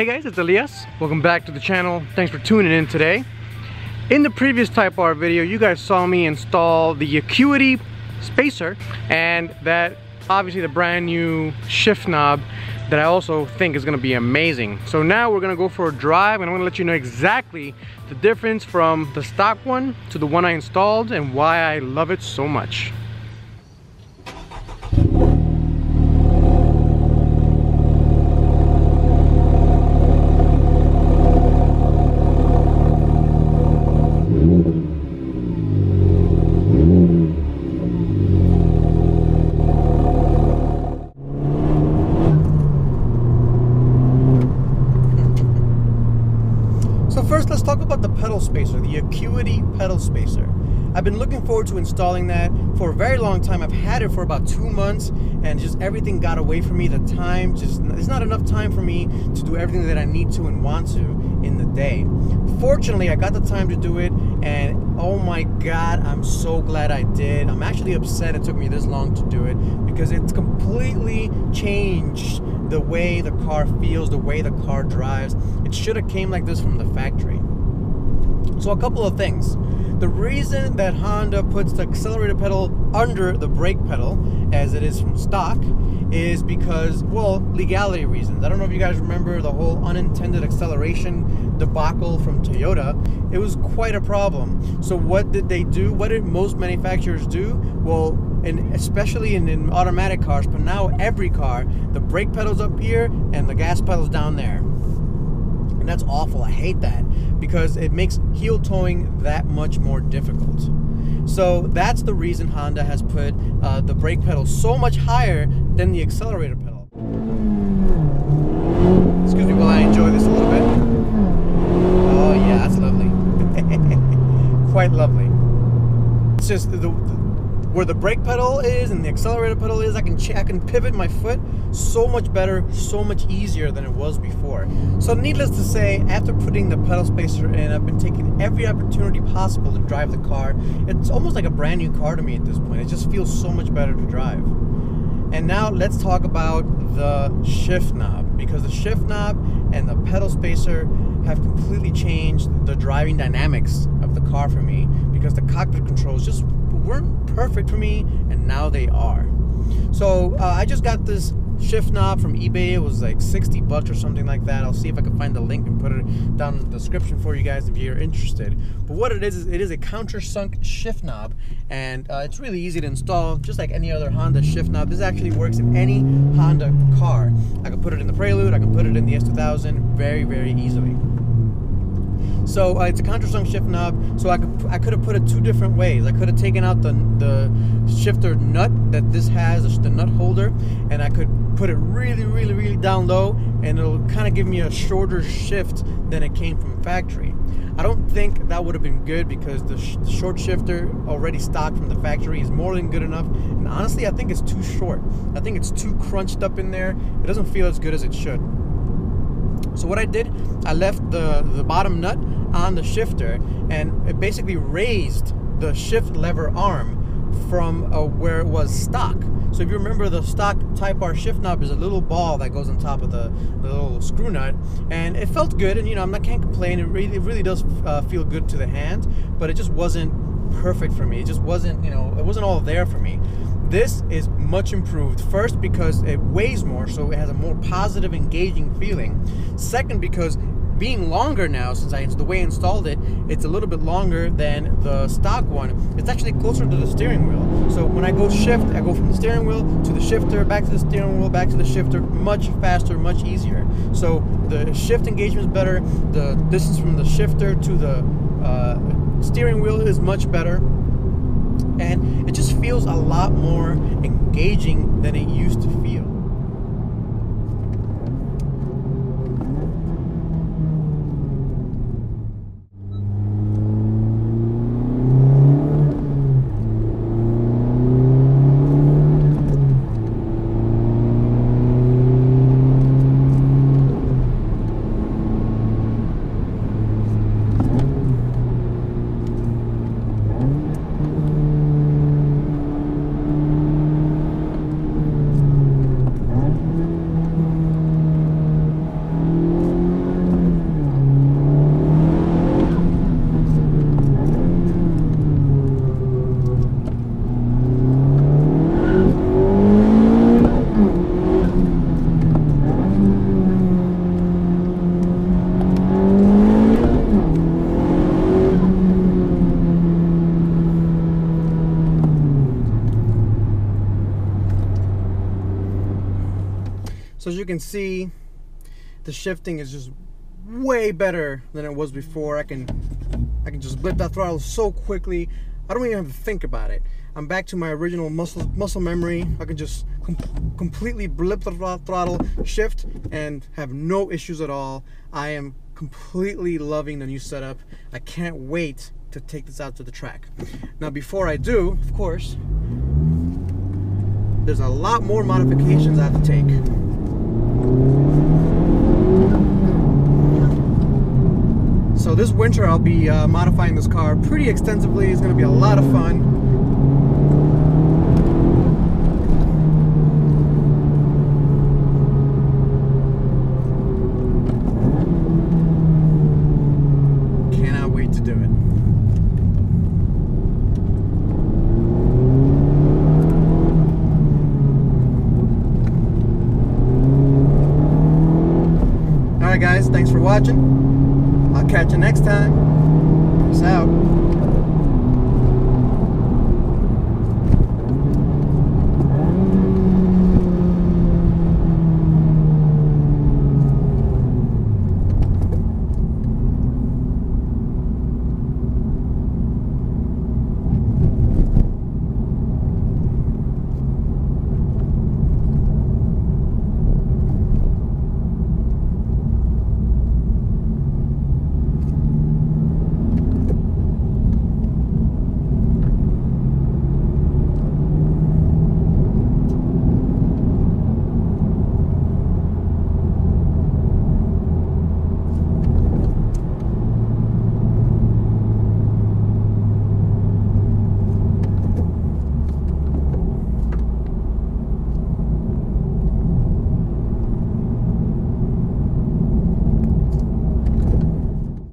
Hey guys, it's Elias. Welcome back to the channel. Thanks for tuning in today. In the previous Type R video, you guys saw me install the Acuity spacer and that obviously the brand new shift knob that I also think is gonna be amazing. So now we're gonna go for a drive and I'm gonna let you know exactly the difference from the stock one to the one I installed and why I love it so much. Pedal spacer, the Acuity pedal spacer. I've been looking forward to installing that for a very long time. I've had it for about two months and just everything got away from me. The time just, it's not enough time for me to do everything that I need to and want to in the day. Fortunately, I got the time to do it and oh my God, I'm so glad I did. I'm actually upset it took me this long to do it because it's completely changed the way the car feels, the way the car drives. It should have came like this from the factory. So a couple of things. The reason that Honda puts the accelerator pedal under the brake pedal, as it is from stock, is because, well, legality reasons. I don't know if you guys remember the whole unintended acceleration debacle from Toyota. It was quite a problem. So what did they do? What did most manufacturers do? Well, and especially in, in automatic cars, but now every car, the brake pedal's up here and the gas pedal's down there. And that's awful. I hate that because it makes heel toeing that much more difficult. So that's the reason Honda has put uh, the brake pedal so much higher than the accelerator pedal. Excuse me while I enjoy this a little bit. Oh yeah, that's lovely. Quite lovely. It's just the where the brake pedal is and the accelerator pedal is, I can I can pivot my foot so much better, so much easier than it was before. So needless to say, after putting the pedal spacer in, I've been taking every opportunity possible to drive the car. It's almost like a brand new car to me at this point. It just feels so much better to drive. And now let's talk about the shift knob because the shift knob and the pedal spacer have completely changed the driving dynamics of the car for me because the cockpit controls just weren't perfect for me, and now they are. So uh, I just got this shift knob from eBay. It was like 60 bucks or something like that. I'll see if I can find the link and put it down in the description for you guys if you're interested. But what it is, is it is a countersunk shift knob and uh, it's really easy to install just like any other Honda shift knob. This actually works in any Honda car. I can put it in the Prelude, I can put it in the S2000 very, very easily. So uh, it's a countersunk shift knob. So I could I could have put it two different ways. I could have taken out the the shifter nut that this has, the nut holder, and I could put it really, really, really down low, and it'll kind of give me a shorter shift than it came from factory. I don't think that would have been good because the, sh the, short shifter already stocked from the factory is more than good enough. And honestly, I think it's too short. I think it's too crunched up in there. It doesn't feel as good as it should. So what I did, I left the, the bottom nut on the shifter and it basically raised the shift lever arm from uh, where it was stock. So if you remember the stock Type R shift knob is a little ball that goes on top of the, the little screw nut and it felt good and you know I can't complain. It really, it really does uh, feel good to the hand but it just wasn't perfect for me. It just wasn't you know it wasn't all there for me this is much improved. First, because it weighs more, so it has a more positive, engaging feeling. Second, because being longer now, since I the way I installed it, it's a little bit longer than the stock one. It's actually closer to the steering wheel. So when I go shift, I go from the steering wheel to the shifter, back to the steering wheel, back to the shifter, much faster, much easier. So the shift engagement is better. The distance from the shifter to the uh, steering wheel is much better and it just feels a lot more engaging than it used to feel. Can see, the shifting is just way better than it was before. I can I can just blip that throttle so quickly. I don't even have to think about it. I'm back to my original muscle muscle memory. I can just com completely blip the throttle, shift, and have no issues at all. I am completely loving the new setup. I can't wait to take this out to the track. Now before I do, of course, there's a lot more modifications I have to take. So this winter I'll be uh, modifying this car pretty extensively. It's going to be a lot of fun. Cannot wait to do it. Alright guys, thanks for watching. I'll catch you next time. Peace out.